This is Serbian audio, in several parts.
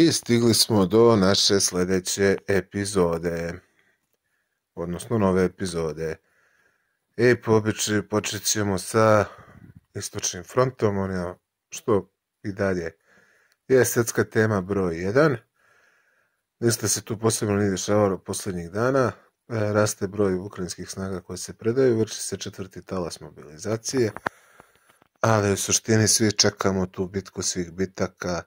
I stigli smo do naše sledeće epizode, odnosno nove epizode. I po običaju počet ćemo sa istočnim frontom, ono što i dalje je svetska tema broj 1. Ništa se tu posebno nije dešavalo poslednjih dana, e, raste broj ukrajinskih snaga koje se predaju, vrši se četvrti talas mobilizacije, ali u suštini svi čekamo tu bitku svih bitaka,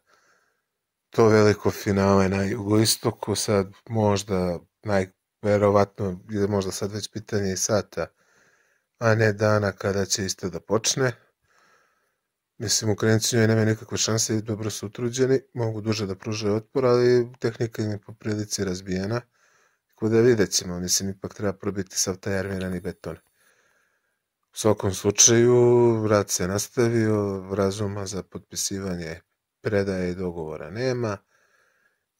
to veliko finale na jugoistoku, sad možda najverovatno je možda sad već pitanje i sata, a ne dana kada će isto da počne. Mislim, Ukrajinci njoj nema nikakve šanse i dobro su utruđeni, mogu duže da pružaju otpor, ali tehnika im je po prilici razbijena. Tako da vidjet ćemo, mislim, ipak treba probiti sav taj armirani beton. U svakom slučaju, rad se nastavio, razuma za potpisivanje predaje i dogovora nema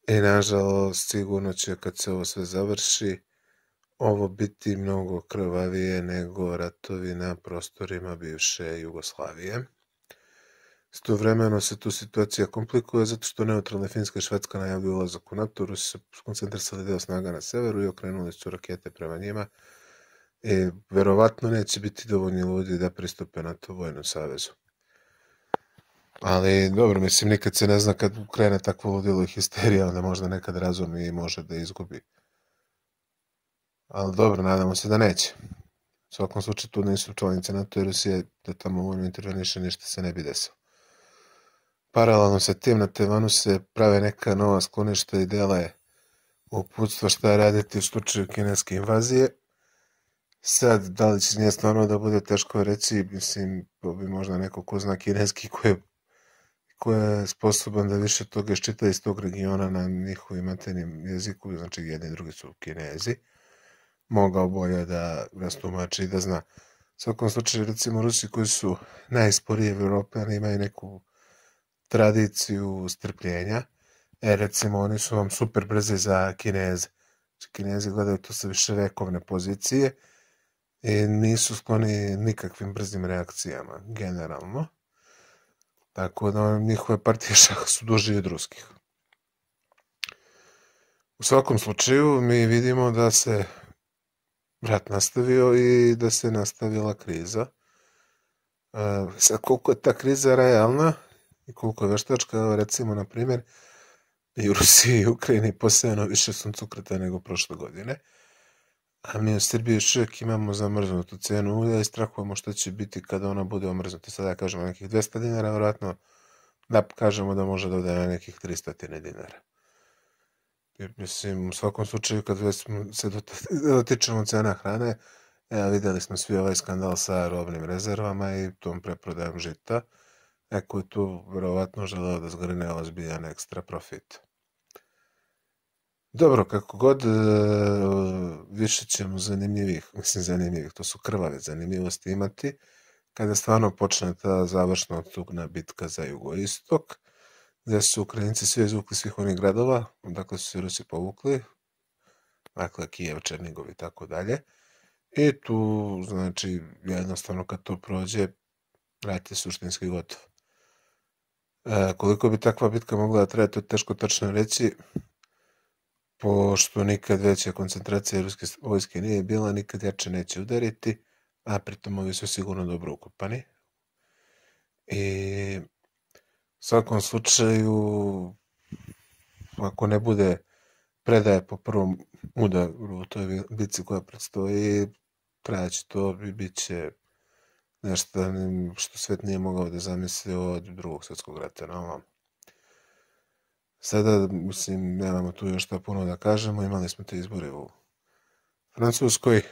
i nažalost sigurno će kad se ovo sve završi ovo biti mnogo krvavije nego ratovi na prostorima bivše Jugoslavije. Istovremeno se tu situacija komplikuje zato što neutralna Finska i Švedska najavljuju ulazak u NATO, Rusi su koncentrisali deo snaga na severu i okrenuli su rakete prema njima. I verovatno neće biti dovoljni ljudi da pristupe NATO vojnom savezu. Ali dobro, mislim, nikad se ne zna kad krene takvo ludilo i histerija, onda možda nekad razum i može da izgubi. Ali dobro, nadamo se da neće. U svakom slučaju tu nisu članice NATO i Rusije da tamo vojno interveniše, ništa se ne bi desilo. Paralelno sa tim na Tevanu se prave neka nova skloništa i dele uputstva šta raditi u slučaju kineske invazije. Sad, da li će nje stvarno da bude teško reći, mislim, bi možda neko ko zna kineski ko je ko je sposoban da više toga iščita iz tog regiona na njihovim maternim jeziku, znači jedni i drugi su kinezi, mogao bolje da rastumači i da zna. U svakom slučaju, recimo, Rusi koji su najsporije ali imaju neku tradiciju strpljenja, e, recimo, oni su vam super brzi za kineze. Znači, kinezi gledaju to sa više vekovne pozicije i nisu skloni nikakvim brzim reakcijama, generalno. Tako da njihove partije šaha su duže od ruskih. U svakom slučaju mi vidimo da se rat nastavio i da se nastavila kriza. Sad koliko je ta kriza realna i koliko je veštačka, recimo na primjer i u Rusiji i Ukrajini posebno više suncokreta nego prošle godine. A mi u Srbiji još uvijek imamo zamrznutu cenu ulja i strahujemo što će biti kada ona bude omrznuta. Sada ja kažemo nekih 200 dinara, vjerojatno da kažemo da može da na nekih 300 dinara. Jer, mislim, u svakom slučaju, kad se dotičemo cena hrane, evo, videli smo svi ovaj skandal sa robnim rezervama i tom preprodajom žita. Neko je tu verovatno želeo da zgrne ozbiljan ekstra profit. Dobro, kako god, e, više ćemo zanimljivih, mislim zanimljivih, to su krvave zanimljivosti imati, kada stvarno počne ta završna odsugna bitka za jugoistok, gde su Ukrajinci svi izvukli svih onih gradova, odakle su se Rusi povukli, dakle Kijev, Černigov i tako dalje. I tu, znači, jednostavno kad to prođe, rat je suštinski gotov. E, koliko bi takva bitka mogla da traje, to je teško tačno reći, pošto nikad veća koncentracija ruske vojske nije bila, nikad jače neće udariti, a pritom ovi su sigurno dobro ukupani. I u svakom slučaju, ako ne bude predaje po prvom udaru u toj bici koja predstoji, trajaće to i bit će nešto što svet nije mogao da zamisli od drugog svetskog rata na ovom. Sada, mislim, nemamo tu još šta puno da kažemo, imali smo te izbore u Francuskoj,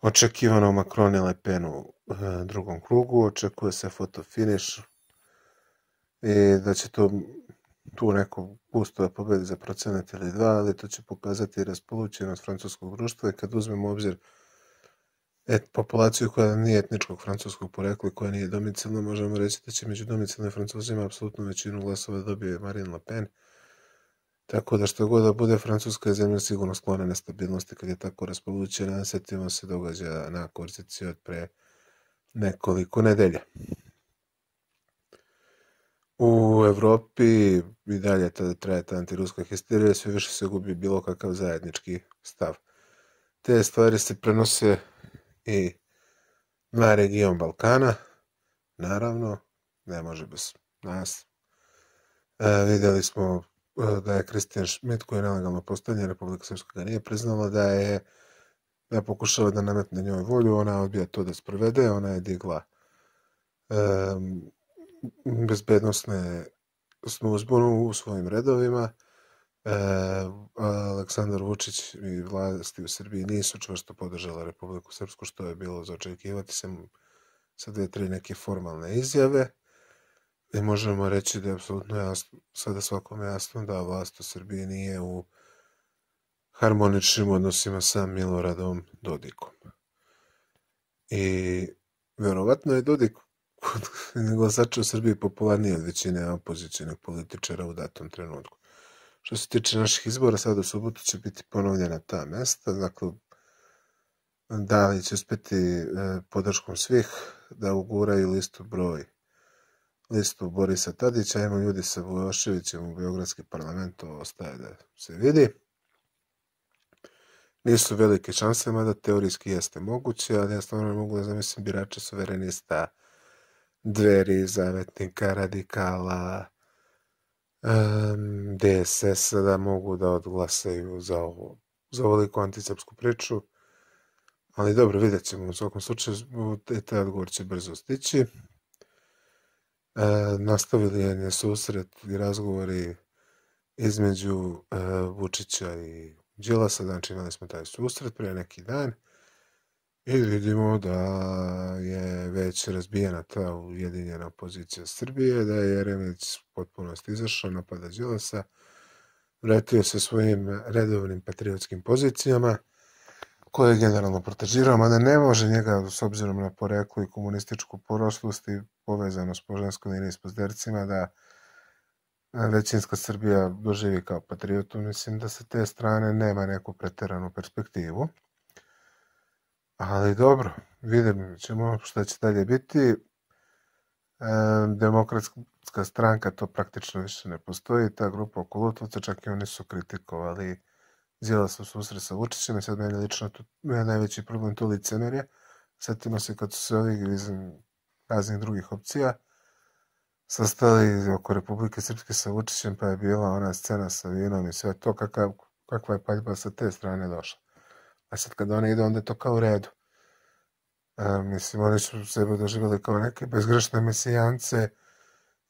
očekivano Macron i Le Pen u e, drugom krugu, očekuje se fotofiniš i da će to tu neko gusto da pobedi za procenat ili dva, ali to će pokazati raspolućenost francuskog društva. I kad uzmemo obzir et, populaciju koja nije etničkog francuskog porekla i koja nije domicilna, možemo reći da će među domicilnim francuzima apsolutno većinu glasova da dobije Marine Le Pen. Tako da što god da bude, Francuska je zemlja sigurno sklona nestabilnosti kad je tako raspolućena. Setimo se događa na Korzici od pre nekoliko nedelja. u Evropi i dalje tada traje ta antiruska histerija, sve više se gubi bilo kakav zajednički stav. Te stvari se prenose i na region Balkana, naravno, ne može bez nas. E, videli smo e, da je Kristijan Šmit, koji je nelegalno postavljen, Republika Srpska ga nije priznala, da je da pokušala da nametne njoj volju, ona odbija to da sprovede, ona je digla um, bezbednostne uzbunu u svojim redovima. E, Aleksandar Vučić i vlasti u Srbiji nisu čvrsto podržala Republiku Srpsku, što je bilo za očekivati sem sa dve, tri neke formalne izjave. I možemo reći da je apsolutno jasno, sada svakom jasno da vlast u Srbiji nije u harmoničnim odnosima sa Miloradom Dodikom. I verovatno je Dodik kod glasača u Srbiji popularniji od većine opozicijnih političara u datom trenutku. Što se tiče naših izbora, sada u subotu će biti ponovljena ta mesta, dakle, da li će uspeti e, podrškom svih da uguraju listu broj listu Borisa Tadića, ima ljudi sa Vujoševićem u Beogradski parlament, to ostaje da se vidi. Nisu velike šanse, mada teorijski jeste moguće, ali ja stvarno ne mogu da zamislim birača suverenista, dveri, zavetnika, radikala, DSS da mogu da odglasaju za ovo, za ovoliku antisrpsku priču. Ali dobro, vidjet ćemo. U svakom slučaju, taj odgovor će brzo stići. E, nastavili je susret i razgovori između e, Vučića i Đilasa, znači imali smo taj susret prije neki dan i vidimo da je već razbijena ta ujedinjena pozicija Srbije, da je Jeremić potpuno izašao, napada Đilasa, vratio se svojim redovnim patriotskim pozicijama, koje je generalno protežirao, mada ne može njega, s obzirom na poreklu i komunističku poroslost i povezanost po ženskoj liniji s da većinska Srbija doživi kao patriotu, mislim da sa te strane nema neku preteranu perspektivu. Ali dobro, vidimo ćemo šta će dalje biti. E, demokratska stranka to praktično više ne postoji, ta grupa oko Lutovca, čak i oni su kritikovali Zila su susret sa Vučićem i sad meni lično tu je najveći problem to licemerje. Sjetimo se kad su se ovi iz raznih drugih opcija sastali oko Republike Srpske sa Vučićem, pa je bila ona scena sa vinom i sve to, kakav, kakva je paljba sa te strane došla. A sad kada oni idu, onda je to kao u redu. E, mislim, oni su sebe doživjeli kao neke bezgrešne mesijance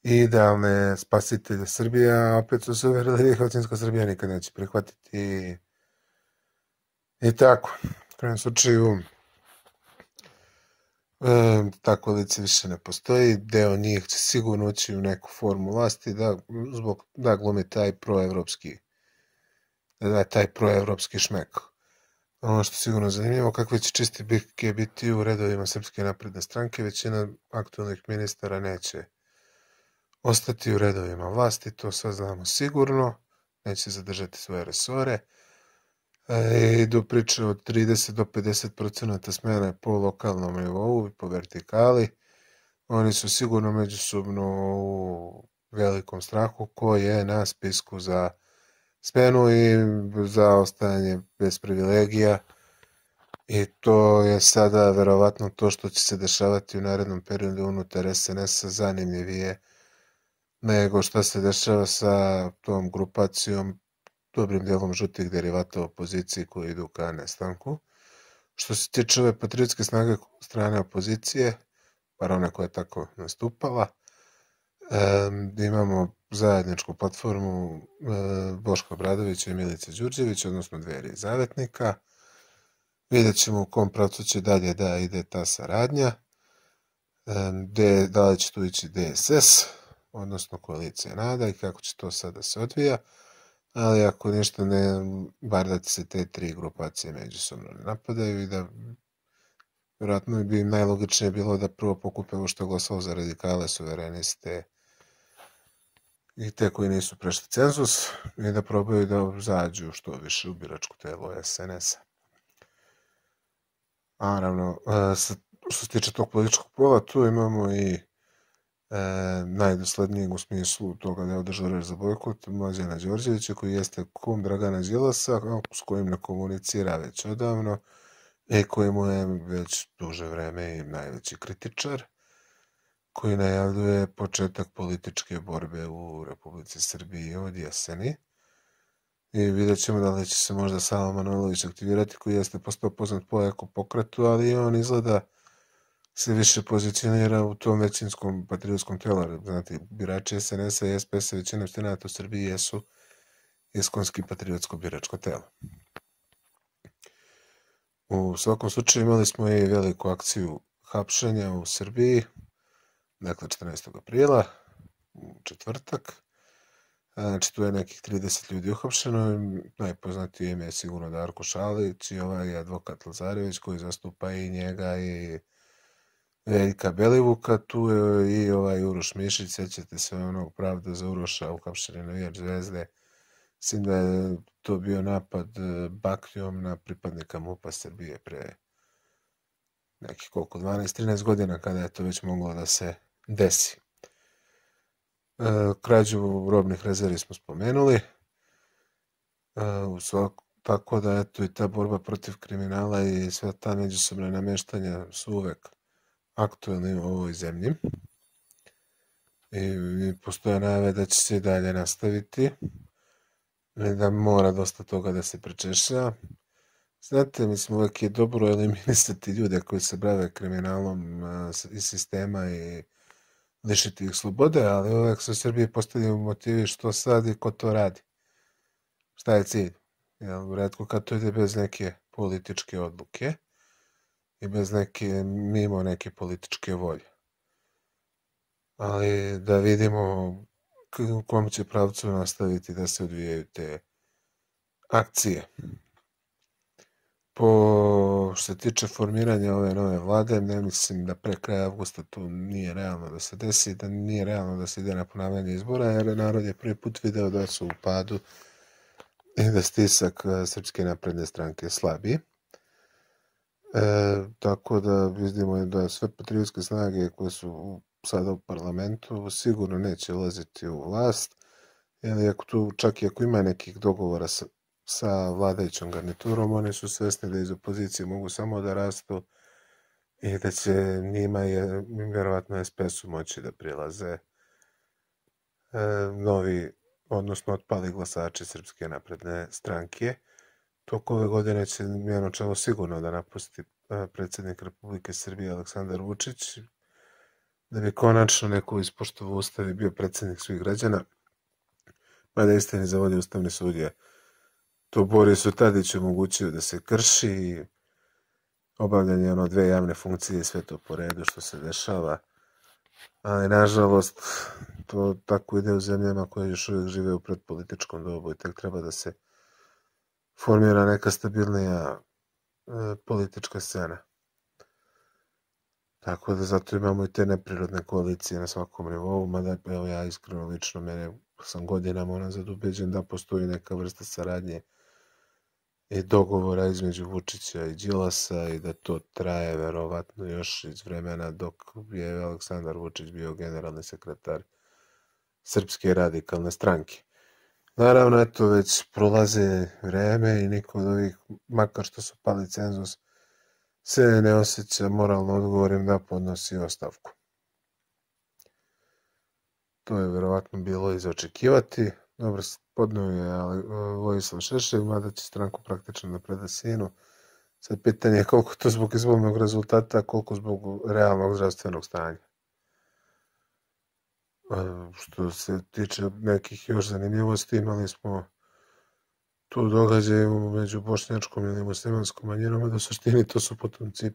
idealne spasitelje Srbije, a opet su se uverili da ih Ocinska Srbija nikad neće prihvatiti. I tako, u krajem slučaju, e, ta koalicija više ne postoji, deo njih će sigurno ući u neku formu vlasti da, zbog, da glumi taj proevropski da taj proevropski šmek. Ono što je sigurno zanimljivo, kakve će čiste bitke biti u redovima Srpske napredne stranke, većina aktualnih ministara neće ostati u redovima vlasti, to sad znamo sigurno, neće zadržati svoje resore. E, idu priče od 30 do 50 procenata smene po lokalnom nivou i po vertikali. Oni su sigurno međusobno u velikom strahu ko je na spisku za smenu i za ostajanje bez privilegija. I to je sada verovatno to što će se dešavati u narednom periodu unutar SNS-a zanimljivije nego šta se dešava sa tom grupacijom, dobrim dijelom žutih derivata opozicije koji idu ka nestanku. Što se tiče ove patriotske snage strane opozicije, bar ona koja je tako nastupala, e, imamo zajedničku platformu e, Boška Obradovića i Milice Đurđević, odnosno dveri zavetnika. Vidjet ćemo u kom pravcu će dalje da ide ta saradnja, e, da li će tu ići DSS, odnosno koalicija nada i kako će to sada se odvija, ali ako ništa ne, bar da se te tri grupacije međusobno ne napadaju i da vjerojatno bi najlogičnije bilo da prvo pokupe ovo što glasao za radikale, suvereniste i te koji nisu prešli cenzus i da probaju da zađu što više u biračku telo SNS-a. A naravno, što se tiče tog političkog pola, tu imamo i najdoslednijeg u smislu toga da je održao reč za bojkot Mlađana Đorđevića koji jeste kum Dragana Đilasa s kojim ne komunicira već odavno i koji mu je već duže vreme i najveći kritičar koji najavljuje početak političke borbe u Republici Srbiji od jeseni. I vidjet ćemo da li će se možda Savo Manojlović aktivirati, koji jeste postao poznat po eko pokretu, ali on izgleda se više pozicionira u tom većinskom patriotskom telu. Znate, birači SNS-a i SPS-a većina stenata u Srbiji jesu iskonski patriotsko biračko telo. U svakom slučaju imali smo i veliku akciju hapšenja u Srbiji, dakle 14. aprila, u četvrtak. Znači, tu je nekih 30 ljudi uhapšeno. Najpoznatiji ime je sigurno Darko Šalić i ovaj advokat Lazarević koji zastupa i njega i Veljka Belivuka. Tu je i ovaj Uroš Mišić, sećate se onog pravda za Uroša uhapšeni navijač zvezde. Mislim da je to bio napad e, bakljom na pripadnika MUPA Srbije pre nekih koliko, 12-13 godina kada je to već moglo da se desi. E, krađu robnih rezervi smo spomenuli. E, u tako da eto i ta borba protiv kriminala i sva ta međusobna nameštanja su uvek aktuelni u ovoj zemlji. I postoje najave da će se i dalje nastaviti. I da mora dosta toga da se prečeša. Znate, mislim, uvek je dobro eliminisati ljude koji se brave kriminalom iz sistema i lišiti ih slobode, ali uvek se u Srbiji postavljaju motivi što sad i ko to radi. Šta je cilj? Jel, redko kad to ide bez neke političke odluke i bez neke, mimo neke političke volje. Ali da vidimo u kom će pravcu nastaviti da se odvijaju te akcije. Po što se tiče formiranja ove nove vlade, ne mislim da pre kraja avgusta to nije realno da se desi, da nije realno da se ide na ponavljanje izbora, jer narod je prvi put video da su u padu i da stisak e, Srpske napredne stranke slabi. E, tako da vidimo da sve patriotske snage koje su sada u parlamentu sigurno neće ulaziti u vlast, jer ako tu, čak i ako ima nekih dogovora sa sa vladajućom garniturom, oni su svesni da iz opozicije mogu samo da rastu i da će njima je vjerovatno SPS-u moći da prilaze e, novi, odnosno otpali glasači Srpske napredne stranke. Tok ove godine će njeno čelo sigurno da napusti e, predsjednik Republike Srbije Aleksandar Vučić, da bi konačno neko ispoštovo ustav i bio predsjednik svih građana, pa da istini zavodi ustavni sudija to Borisu Tadić omogućio da se krši obavljanje ono dve javne funkcije i sve to po redu što se dešava. Ali, nažalost, to tako ide u zemljama koje još uvijek žive u predpolitičkom dobu i tek treba da se formira neka stabilnija e, politička scena. Tako da zato imamo i te neprirodne koalicije na svakom nivou, mada evo ja iskreno lično mene sam godinama unazad ubeđen da postoji neka vrsta saradnje i dogovora između Vučića i Đilasa i da to traje verovatno još iz vremena dok je Aleksandar Vučić bio generalni sekretar Srpske radikalne stranke. Naravno, eto, već prolaze vreme i niko od ovih, makar što su pali cenzus, se ne osjeća moralno odgovorim da podnosi ostavku. To je verovatno bilo izočekivati. Dobro, podneo je ali, Vojislav Šešelj, mada će stranku praktično da preda sinu. Sad pitanje je koliko to zbog izbornog rezultata, koliko zbog realnog zdravstvenog stanja. Što se tiče nekih još zanimljivosti, imali smo tu događaj među bošnjačkom ili muslimanskom manjinom, a da suštini to su potomci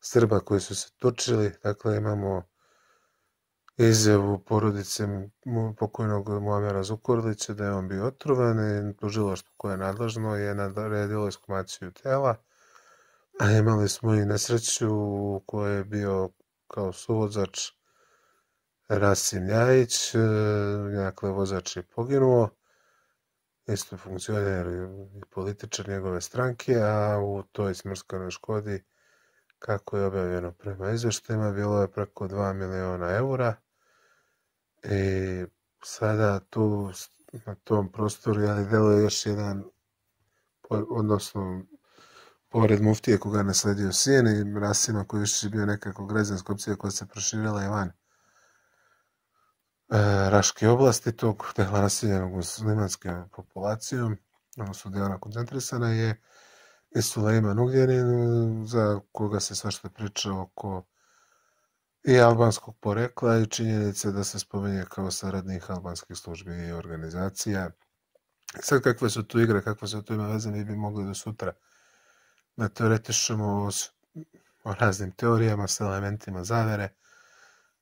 Srba koji su se točili. Dakle, imamo izjavu porodice pokojnog Muamera Zukorlića da je on bio otrovan i tužilaštvo koje je nadležno je naredilo eskumaciju tela. A imali smo i nesreću u kojoj je bio kao suvozač Rasim Ljajić, dakle vozač je poginuo, isto funkcioner i političar njegove stranke, a u toj smrskanoj škodi, kako je objavljeno prema izveštajima, bilo je preko 2 miliona eura, I sada tu na tom prostoru ali deluje još jedan odnosno pored muftije koga je nasledio sin i Rasima koji više bio nekako građanska opcija koja se proširila i van e, Raške oblasti tog tehla naseljenog muslimanskom populacijom, odnosno gdje ona koncentrisana je i Sulejman Ugljenin, za koga se svašta priča oko i albanskog porekla i činjenice da se spominje kao saradnik albanskih službi i organizacija. Sad kakve su tu igre, kakve su tu ima veze, mi bi mogli do sutra da teoretišemo o, o raznim teorijama sa elementima zavere,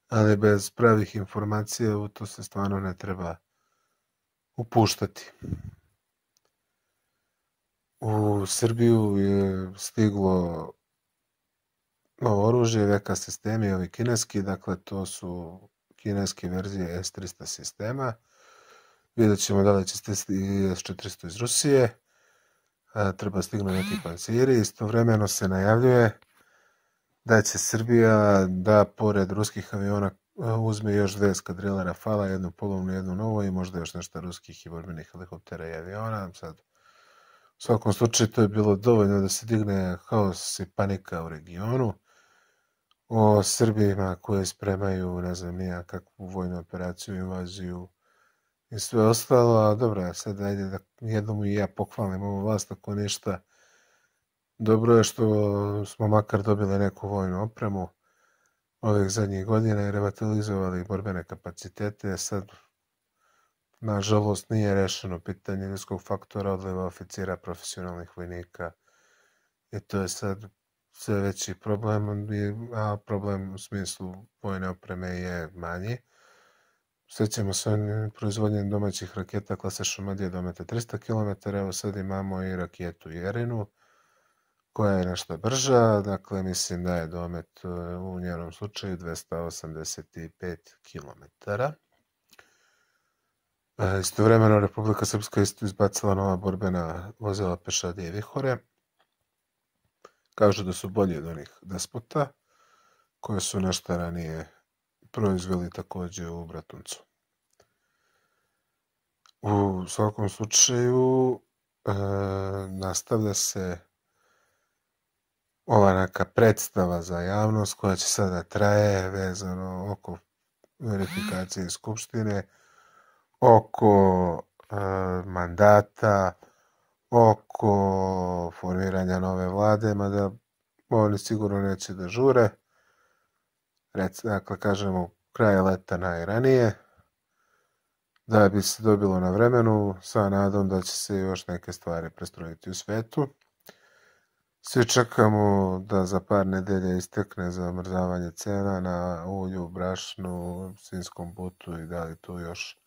ali bez pravih informacija u to se stvarno ne treba upuštati. U Srbiju je stiglo novo oružje, VK sistemi, ovi kineski, dakle to su kineske verzije S-300 sistema. Vidjet ćemo da li će stići S-400 iz Rusije. Treba stignu neki panciri. Istovremeno se najavljuje da će Srbija da pored ruskih aviona uzme još dve eskadrile Rafala, jednu polovnu, jednu novu i možda još nešto ruskih i borbenih helikoptera i aviona. Sad, u svakom slučaju to je bilo dovoljno da se digne haos i panika u regionu o Srbima koji spremaju, ne znam nija, kakvu vojnu operaciju, invaziju i sve ostalo, a dobro, sad ajde da jednom i ja pohvalim ovu vlast ako ništa. Dobro je što smo makar dobili neku vojnu opremu ovih zadnjih godina i revitalizovali borbene kapacitete. Sad, nažalost, nije rešeno pitanje ljudskog faktora odliva oficira profesionalnih vojnika i to je sad sve veći problem, a problem u smislu vojne opreme je manji. Svećemo se proizvodnje domaćih raketa klase Šumadije domete 300 km, evo sad imamo i raketu Jerinu, koja je nešto brža, dakle mislim da je domet e, u njenom slučaju 285 km. E, istovremeno Republika Srpska isto izbacila nova borbena vozila Pešadije Vihore, Kažu da su bolji od onih despota, koje su nešto ranije proizveli takođe u Bratuncu. U svakom slučaju e, nastavlja se ova neka predstava za javnost koja će sada traje vezano oko verifikacije Skupštine, oko e, mandata, oko formiranja nove vlade, mada oni sigurno neće da žure. Rec, dakle, kažemo, kraje leta najranije, da bi se dobilo na vremenu, sa nadom da će se još neke stvari prestrojiti u svetu. Svi čekamo da za par nedelja istekne zamrzavanje cena na ulju, brašnu, svinskom butu i da li tu još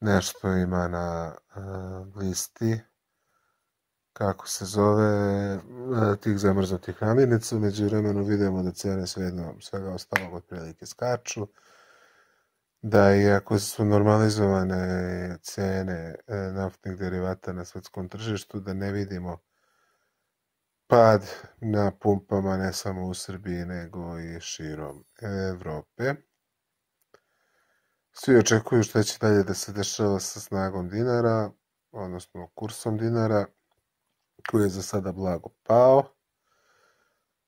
nešto ima na uh, listi kako se zove, e, tih zamrznutih namirnica, među vremenu vidimo da cene svejedno svega ostalog otprilike skaču, da iako su normalizovane cene e, naftnih derivata na svetskom tržištu, da ne vidimo pad na pumpama ne samo u Srbiji nego i širom Evrope. Svi očekuju šta će dalje da se dešava sa snagom dinara, odnosno kursom dinara, koji je za sada blago pao.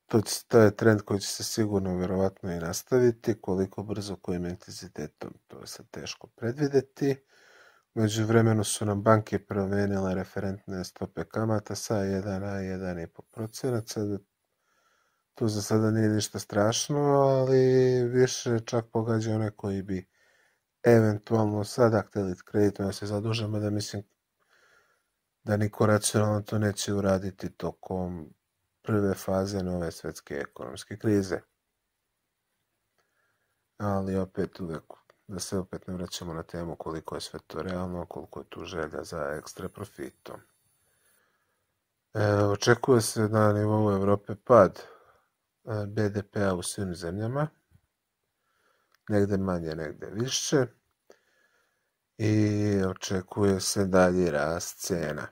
To, će, to je trend koji će se sigurno verovatno i nastaviti, koliko brzo, kojim intenzitetom, to je sad teško predvideti. Među vremenu su nam banke promenile referentne stope kamata sa 1 na 1,5 Sad, to za sada nije ništa strašno, ali više čak pogađa one koji bi eventualno sada hteli kreditno da se zadužemo, da mislim da niko racionalno to neće uraditi tokom prve faze nove svetske ekonomske krize. Ali opet uvek, da se opet ne vraćamo na temu koliko je sve to realno, koliko je tu želja za ekstra profitom. E, očekuje se na nivou Evrope pad e, BDP-a u svim zemljama, negde manje, negde više i očekuje se dalji rast cena.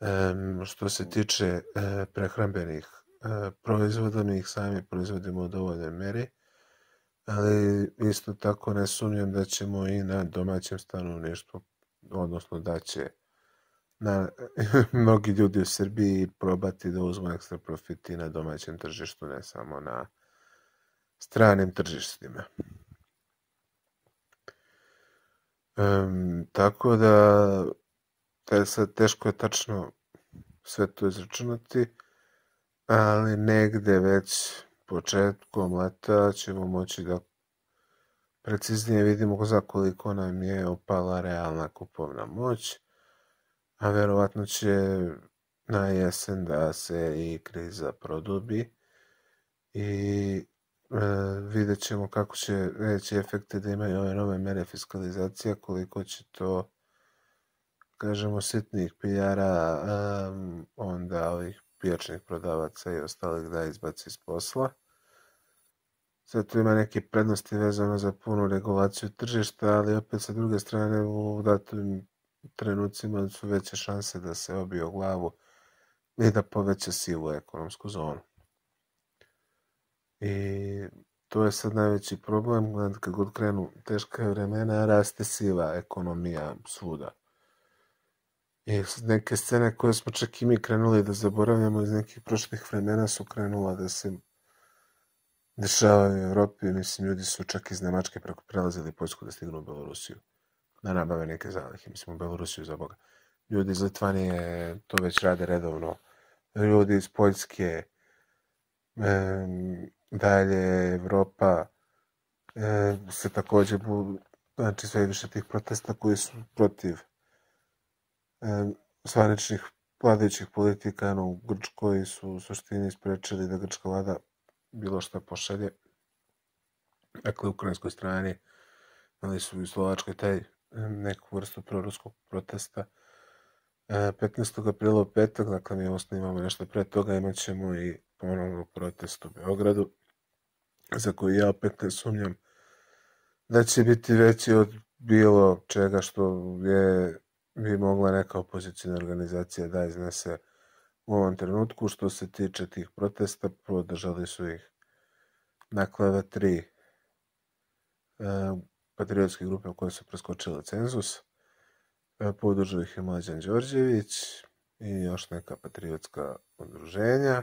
E, što se tiče e, prehrambenih e, proizvoda, mi ih sami proizvodimo u dovoljnoj meri. ali isto tako ne sumnjam da ćemo i na domaćem stanovništvu, odnosno da će na, mnogi ljudi u Srbiji probati da uzmu ekstra profiti na domaćem tržištu, ne samo na stranim tržištima. Um, tako da, te sad teško je tačno sve to izračunati, ali negde već početkom leta ćemo moći da preciznije vidimo za koliko nam je opala realna kupovna moć, a verovatno će na jesen da se i kriza produbi i e, vidjet ćemo kako će veći efekte da imaju ove nove mere fiskalizacija, koliko će to kažemo sitnih piljara um, onda ovih pijačnih prodavaca i ostalih da izbaci iz posla. Zato ima neke prednosti vezano za punu regulaciju tržišta, ali opet sa druge strane u datim trenucima su veće šanse da se obije o glavu i da poveća sivu ekonomsku zonu. I to je sad najveći problem, kad god krenu teška vremena, raste siva ekonomija svuda. I neke scene koje smo čak i mi krenuli da zaboravljamo iz nekih prošlih vremena su krenula da se dešavaju u Evropi. Mislim, ljudi su čak iz Nemačke preko prelazili Poljsku da stignu u Belorusiju. Da nabave neke zalihe. Mislim, u Belorusiju za Boga. Ljudi iz Litvanije to već rade redovno. Ljudi iz Poljske, e, dalje Evropa, e, se takođe, bu, znači sve više tih protesta koji su protiv zvaničnih vladajućih politika no, u Grčkoj su u suštini sprečili da grčka vlada bilo šta pošalje. Dakle, u ukrajinskoj strani imali su i Slovačkoj taj neku vrstu proruskog protesta. 15. aprila u petak, dakle mi osnovno imamo nešto pre toga, imat ćemo i ponovno protest u Beogradu, za koji ja opet ne sumnjam da će biti veći od bilo čega što je bi mogla neka opozicijna organizacija da iznese u ovom trenutku. Što se tiče tih protesta, podržali su ih na kleve tri e, patriotske grupe koje su preskočile cenzus. E, podržao ih je Mlađan Đorđević i još neka patriotska udruženja.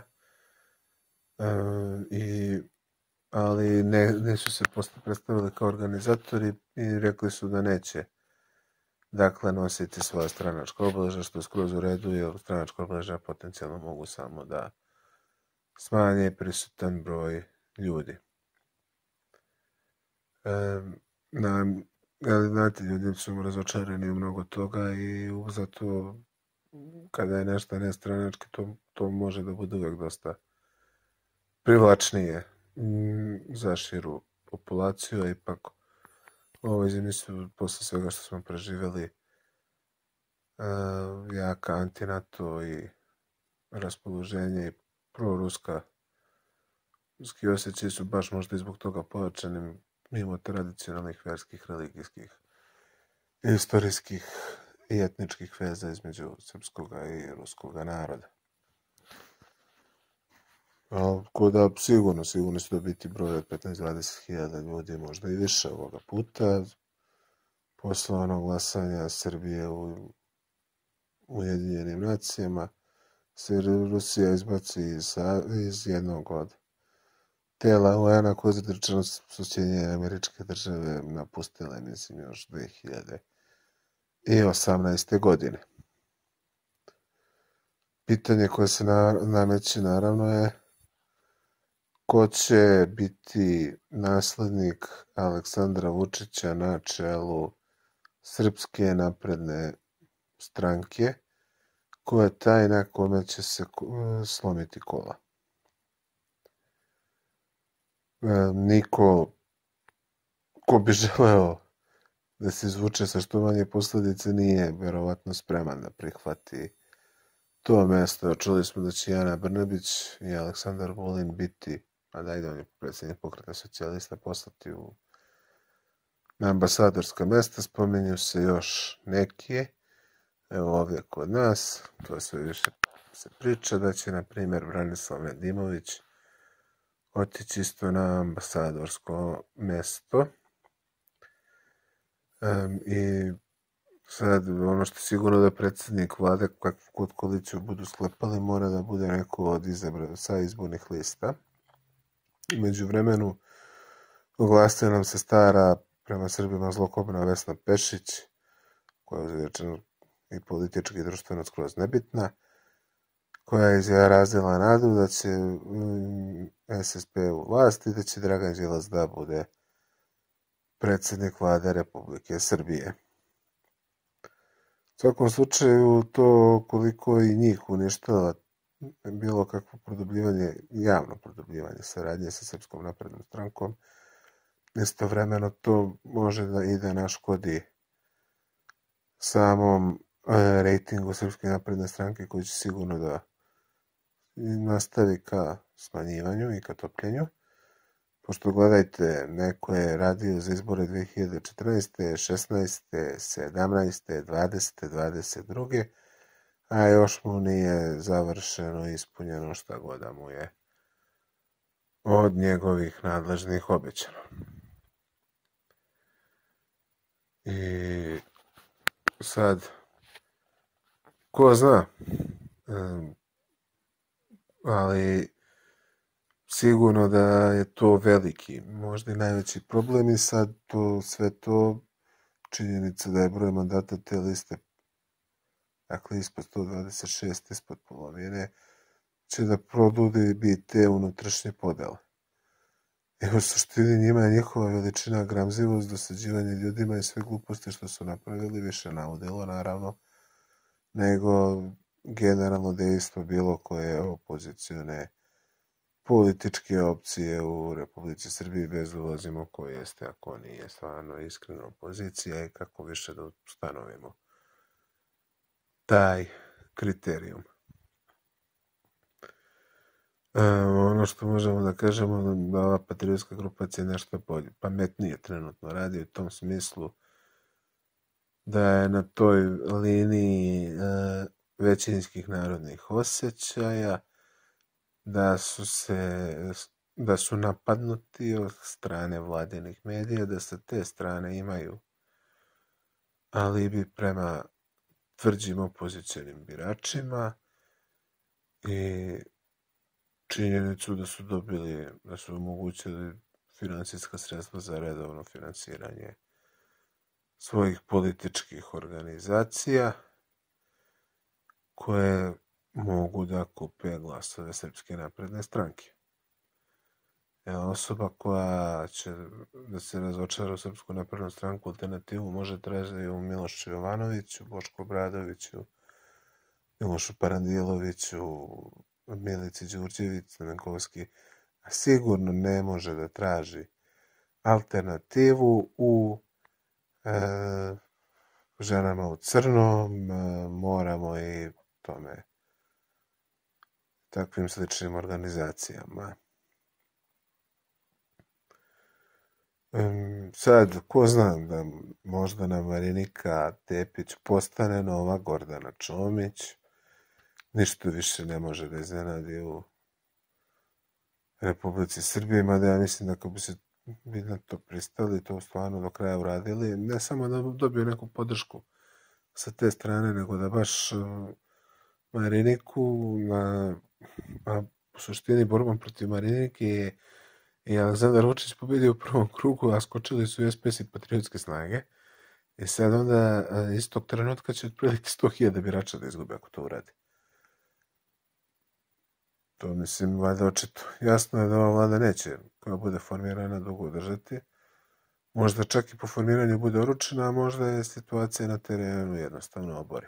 E, i ali ne, nisu se posle predstavili kao organizatori i rekli su da neće dakle, nositi svoje stranačko obeležje, što je skroz u redu, jer stranačko obeležja potencijalno mogu samo da smanje prisutan broj ljudi. E, na, ali, znate, ljudi su razočarani u mnogo toga i zato kada je nešto nestranački, to, to može da bude uvek dosta privlačnije za širu populaciju, a ipak u ovoj su, posle svega što smo preživjeli, uh, jaka antinato i raspoloženje i proruska ruski osjećaj su baš možda i zbog toga pojačani mimo tradicionalnih verskih, religijskih, istorijskih i etničkih veza između srpskog i ruskog naroda. Kuda sigurno, sigurno će to biti broj od 15-20 hiljada ljudi, možda i više ovoga puta. Posle onog glasanja Srbije u Ujedinjenim nacijama se Rusija izbaci iz, iz jednog od tela UN-a koje zadrčano su američke države napustile, mislim, još 2018. godine. Pitanje koje se na, nameće naravno je ko će biti naslednik Aleksandra Vučića na čelu Srpske napredne stranke, ko je taj na kome će se slomiti kola. E, niko ko bi želeo da se izvuče sa što manje posledice nije verovatno spreman da prihvati to mesto. Čuli smo da će Jana Brnabić i Aleksandar Vulin biti a da ide on je predsjednik pokreta socijalista poslati u na ambasadorska mesta, spomenju se još neke, evo ovdje kod nas, to sve više se priča da će, na primjer, Branislav Nedimović otići isto na ambasadorsko mjesto. Um, I sad, ono što sigurno da predsjednik vlade, kakvu kod koaliciju budu sklepali, mora da bude neko od izabra sa izbornih lista. Među vremenu oglasio nam se stara prema Srbima zlokobna Vesna Pešić, koja je rečeno i politički i društveno skroz nebitna, koja je izrazila nadu da će um, SSP u vlasti da će Dragan Đilas da bude predsjednik vlade Republike Srbije. U svakom slučaju, to koliko i njih uništava bilo kakvo produbljivanje, javno produbljivanje saradnje sa Srpskom naprednom strankom, istovremeno to može da i da naškodi samom e, rejtingu Srpske napredne stranke koji će sigurno da nastavi ka smanjivanju i ka topljenju. Pošto gledajte, neko je radio za izbore 2014. 16. 17. 20. 22. A još mu nije završeno ispunjeno šta god da mu je od njegovih nadležnih obećano. I sad, ko zna, ali sigurno da je to veliki, možda i najveći problem i sad to, sve to činjenica da je broj mandata te liste dakle ispod 126, ispod polovine, će da produbi te unutrašnje podele. I u suštini njima je njihova veličina gramzivost, dosađivanje ljudima i sve gluposti što su napravili više naudilo, naravno, nego generalno dejstvo bilo koje opozicione političke opcije u Republici Srbiji bez ulazimo ko jeste, a ko nije stvarno iskreno opozicija i kako više da ustanovimo taj kriterijum. E, ono što možemo da kažemo da ova patriotska grupacija nešto bolje, pametnije trenutno radi u tom smislu da je na toj liniji e, većinskih narodnih osjećaja, da su se da su napadnuti od strane vladinih medija, da sa te strane imaju alibi prema tvrđim opozicijalnim biračima i činjenicu da su dobili, da su omogućili financijska sredstva za redovno finansiranje svojih političkih organizacija koje mogu da kupe glasove Srpske napredne stranke. E, osoba koja će da se razočara u Srpsku naprednu stranku alternativu može tražiti u Milošu Jovanoviću, Boško Bradoviću, Milošu Parandiloviću, Milici Đurđević, Stamenkovski, a sigurno ne može da traži alternativu u e, ženama u crnom, e, moramo i tome takvim sličnim organizacijama. Sad, ko zna da možda nam Marinika Tepić postane nova Gordana Čomić, ništa više ne može da iznenadi u Republici Srbije, mada ja mislim da ako bi se bi na to pristali, to stvarno do kraja uradili, ne samo da dobiju neku podršku sa te strane, nego da baš uh, Mariniku na, a u suštini borbom protiv Marinike je i Aleksandar Vučić pobedio u prvom krugu, a skočili su SPS i patriotske snage. I sad onda iz tog trenutka će otprilike 100.000 birača da izgube ako to uradi. To mislim, valjda očito. Jasno je da ova vlada neće, koja bude formirana, dugo držati. Možda čak i po formiranju bude oručena, a možda je situacija na terenu jednostavno obori.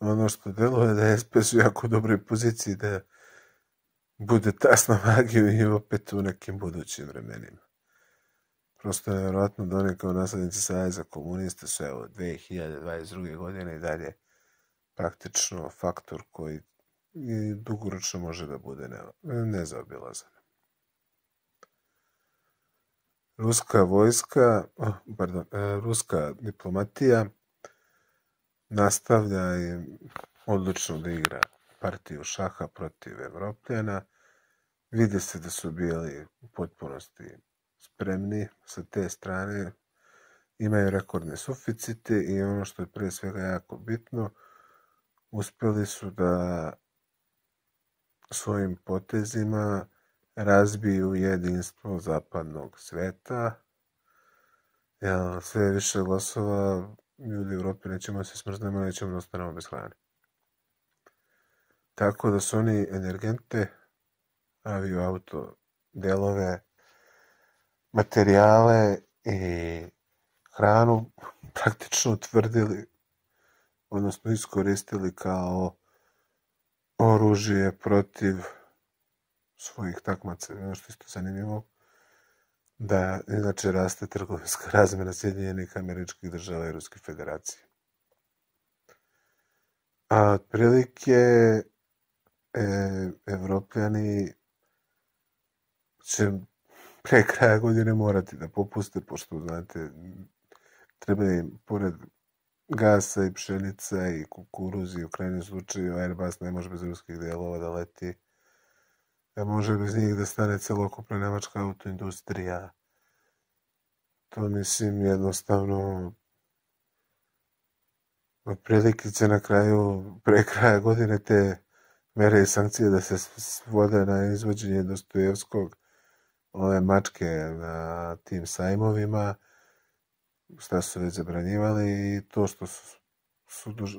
Ono što deluje da je SPS u jako dobroj poziciji da bude tasna magiju i opet u nekim budućim vremenima. Prosto je nevjerojatno da oni kao naslednici Savjeza komunista su evo 2022. godine i dalje praktično faktor koji dugoročno može da bude ne, nezaobilazan. Ruska vojska, pardon, e, ruska diplomatija nastavlja i odlučno da igra partiju šaha protiv Evropljana vidi se da su bili u potpunosti spremni sa te strane, imaju rekordne suficite i ono što je pre svega jako bitno, uspeli su da svojim potezima razbiju jedinstvo zapadnog sveta, jel, sve više glasova ljudi u Evropi nećemo da se smrznemo, nećemo da ostanemo bez hrane. Tako da su oni energente, avio auto, delove, materijale i hranu praktično utvrdili, odnosno iskoristili kao oružje protiv svojih takmaca. Ono što isto zanimljivo, da inače raste trgovinska razmjena Sjedinjenih američkih država i Ruske federacije. A otprilike e, evropljani će pre kraja godine morati da popuste, pošto, znate, treba im, pored gasa i pšenica i kukuruzi, u krajnjem slučaju Airbus ne može bez ruskih delova da leti, ne može bez njih da stane celokupna nemačka autoindustrija. To mislim jednostavno otprilike će na kraju, pre kraja godine te mere i sankcije da se svode na izvođenje Dostojevskog ove mačke na tim sajmovima, šta su već zabranjivali i to što su, su duž,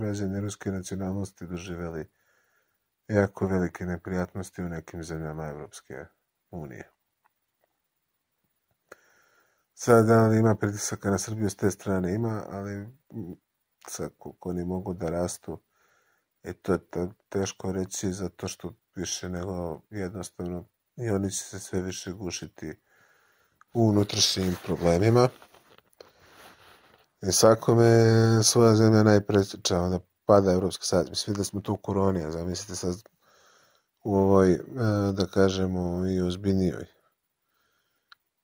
građani ruske nacionalnosti doživeli jako velike neprijatnosti u nekim zemljama Evropske unije. Sad, da ima pritisaka na Srbiju s te strane? Ima, ali sad, koliko oni mogu da rastu, e to je teško reći zato što više nego jednostavno i oni će se sve više gušiti u unutrašnjim problemima. I svakome svoja zemlja najprećava da pada Evropski sad. Mislim da smo tu u koroni, a zamislite sad u ovoj, e, da kažemo, i ozbiljnijoj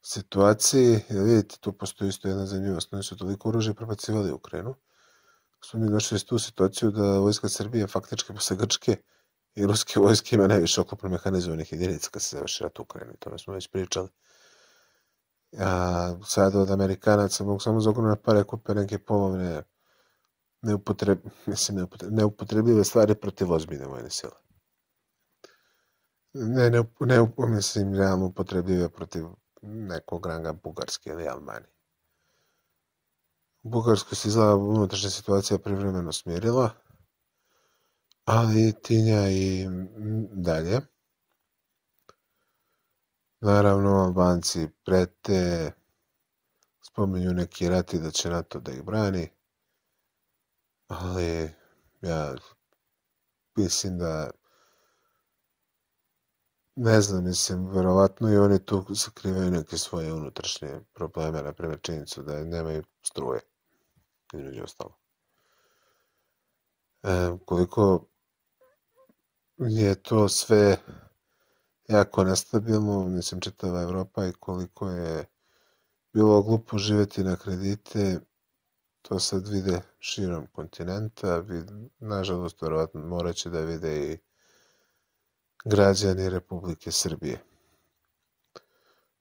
situaciji. Jer vidite, tu postoji isto jedna zanimljivost. Oni su toliko oružje prebacivali u Ukrajinu. Smo mi došli u tu situaciju da vojska Srbije faktički posle Grčke i ruske vojske ima najviše oklopno mehanizovanih jedinica kad se završi rat u Ukrajini. To smo već pričali. A sad od Amerikanaca mogu samo za ogromne pare kupe neke polovne neupotreb, mislim, neupotreb, neupotrebljive stvari protiv ozbiljne vojne sile. Ne, ne, ne, mislim, realno upotrebljive protiv nekog ranga Bugarske ili Albanije. U Bugarskoj se izgleda unutrašnja situacija privremeno smirila, ali tinja i dalje. Naravno, Albanci prete, spominju neki rati da će NATO da ih brani, ali ja mislim da ne znam, mislim, verovatno i oni tu sakrivaju neke svoje unutrašnje probleme, na primjer činjenicu da nemaju struje, između ostalo. E, koliko je to sve jako nestabilno, mislim, čitava Evropa i koliko je bilo glupo živeti na kredite, to sad vide širom kontinenta, nažalost, verovatno morat će da vide i građani Republike Srbije.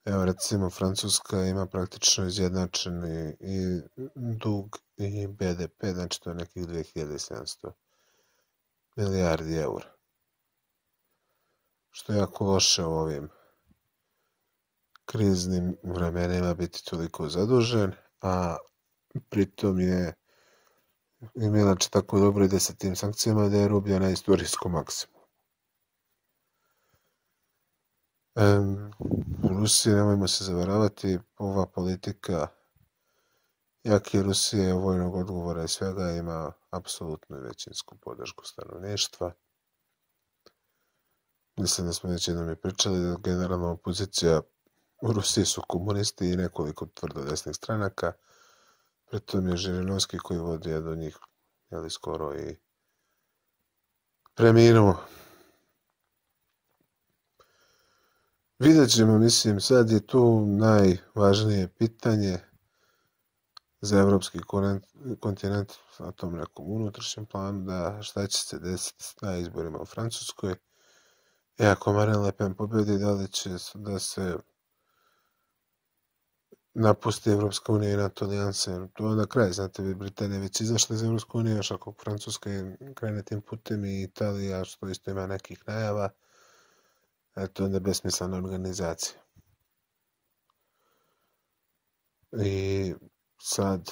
Evo recimo Francuska ima praktično izjednačeni i dug i BDP, znači to je nekih 2700 milijardi eura. Što je jako loše u ovim kriznim vremenima biti toliko zadužen, a pritom je imela tako dobro ide sa tim sankcijama da je rublja na istorijskom maksimu. Um, u Rusiji, nemojmo se zavaravati, ova politika jake Rusije, vojnog odgovora i svega ima apsolutnu većinsku podršku stanovništva. Mislim da smo već jednom i pričali da generalna opozicija u Rusiji su komunisti i nekoliko tvrdo desnih stranaka. Pritom je Žirinovski koji vodi jedan od njih, jeli skoro i preminuo Vidjet ćemo, mislim, sad je tu najvažnije pitanje za evropski kontinent na tom nekom unutrašnjem planu, da šta će se desiti na izborima u Francuskoj. I ako Marine Le Pen pobedi, da li će da se napusti Evropska unija i NATO alijanse. To je na kraj, znate, bi Britanija već izašla iz Evropske unije, još ako Francuska krene tim putem i Italija, što isto ima nekih najava, eto onda je besmislena organizacija. I sad,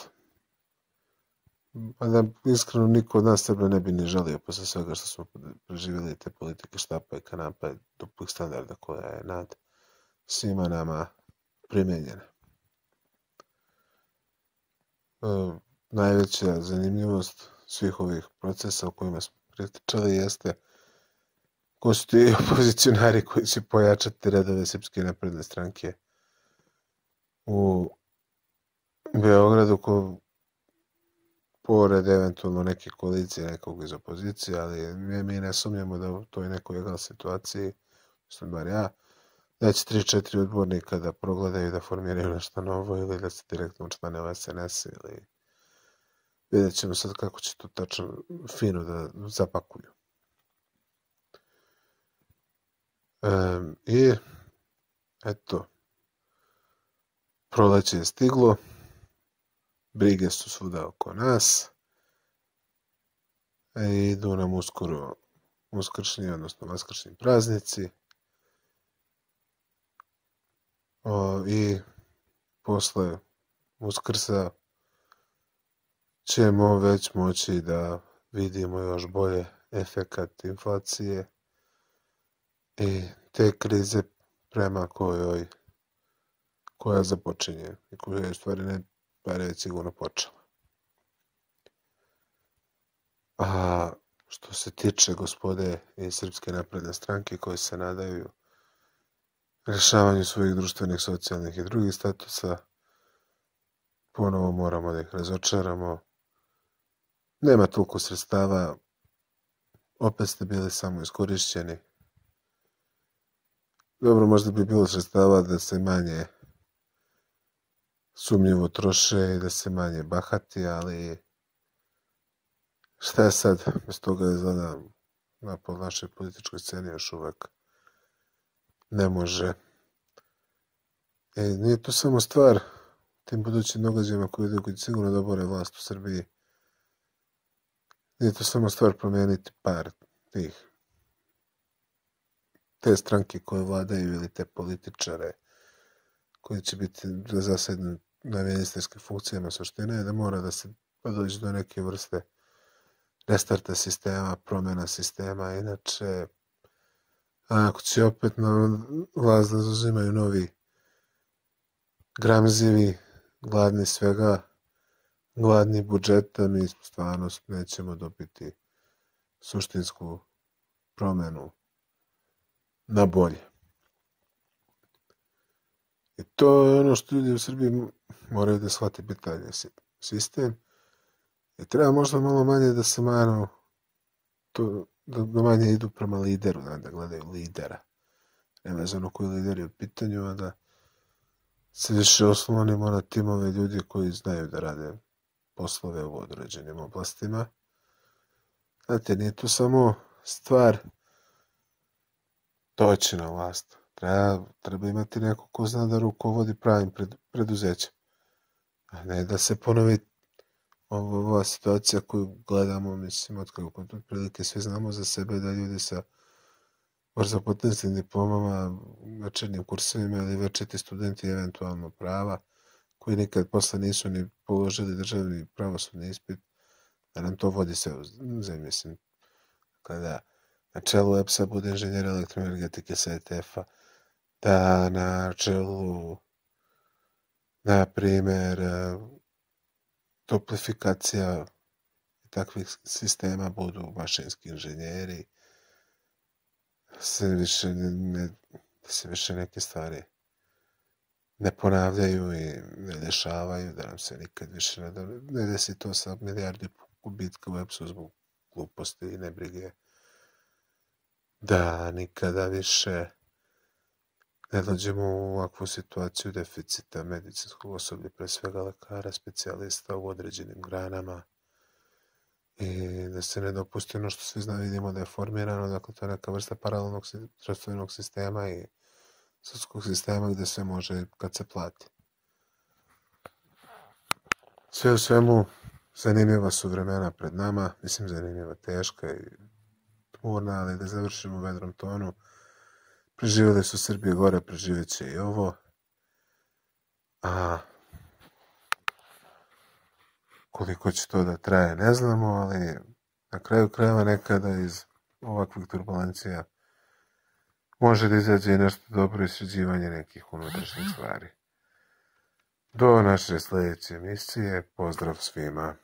da iskreno niko od nas sebe ne bi ni želio posle svega što smo preživjeli te politike štapa i kanapa duplih standarda koja je nad svima nama primenjena. E, najveća zanimljivost svih ovih procesa o kojima smo pritičali jeste ko su ti opozicionari koji će pojačati redove Srpske napredne stranke u Beogradu ko pored eventualno neke koalicije nekog iz opozicije, ali mi, mi ne sumnjamo da u toj nekoj egal situaciji, mislim bar ja, da će 3-4 odbornika da progledaju da formiraju nešto novo ili da se direktno učlane u SNS ili vidjet ćemo sad kako će to tačno fino da zapakuju. Um, I eto, proleće je stiglo, brige su svuda oko nas, e, idu nam uskoro uskršnji, odnosno vaskršnji praznici, o, i posle uskrsa ćemo već moći da vidimo još bolje efekat inflacije i te krize prema kojoj koja započinje i koja je u stvari ne je sigurno počela. A što se tiče gospode iz Srpske napredne stranke koje se nadaju rešavanju svojih društvenih, socijalnih i drugih statusa, ponovo moramo da ih razočaramo. Nema toliko sredstava, opet ste bili samo iskorišćeni. Dobro, možda bi bilo sredstava da se manje sumnjivo troše i da se manje bahati, ali šta je sad, bez toga izgleda na po našoj političkoj sceni još uvek ne može. E, nije to samo stvar tim budućim događajima koji idu koji sigurno dobore vlast u Srbiji. Nije to samo stvar promijeniti par tih te stranke koje vladaju ili te političare koji će biti da zasednu na ministarskim funkcijama. Suština je da mora da se dođe do neke vrste restarta sistema, promjena sistema, inače ako će opet na vlast da zauzimaju novi gramzivi, gladni svega, gladni budžeta, mi stvarno nećemo dobiti suštinsku promjenu na bolje. I to je ono što ljudi u Srbiji moraju da shvate bitan je sistem. I treba možda malo manje da se manu to, da, da manje idu prema lideru, da, da gledaju lidera. Za ono koji lider je u pitanju, a da se više oslonimo na timove ljudi koji znaju da rade poslove u određenim oblastima. Znate, nije to samo stvar doći na vlast. Treba, treba imati neko ko zna da rukovodi pravim pred, preduzećem. A ne da se ponovi ova, ova situacija koju gledamo, mislim, od kako prilike sve znamo za sebe da ljudi sa brzopotenskim diplomama, večernjim kursevima ili večeti studenti eventualno prava, koji nikad posle nisu ni položili državni pravosudni ispit, da nam to vodi sve u zemlji, mislim. Kada na čelu EPS-a bude inženjer elektroenergetike sa ETF-a, da na čelu, na primjer, toplifikacija takvih sistema budu mašinski inženjeri, se više ne, da se više neke stvari ne ponavljaju i ne dešavaju, da nam se nikad više ne, ne desi to sa milijardi gubitka u EPS-u zbog gluposti i nebrige. Da nikada više ne dođemo u ovakvu situaciju deficita medicinskog osoblja, pre svega lekara, specijalista u određenim granama i da se ne dopusti ono što svi zna vidimo da je formirano, dakle to je neka vrsta paralelnog zdravstvenog sistema i sudskog sistema gde sve može kad se plati. Sve u svemu, zanimljiva su vremena pred nama, mislim zanimljiva, teška i tmurna, ali da završimo u vedrom tonu. Preživjeli su Srbije gore, preživjet će i ovo. A koliko će to da traje, ne znamo, ali na kraju krajeva nekada iz ovakvih turbulencija može da izađe i nešto dobro isređivanje nekih unutrašnjih stvari. Do naše sledeće emisije, pozdrav svima!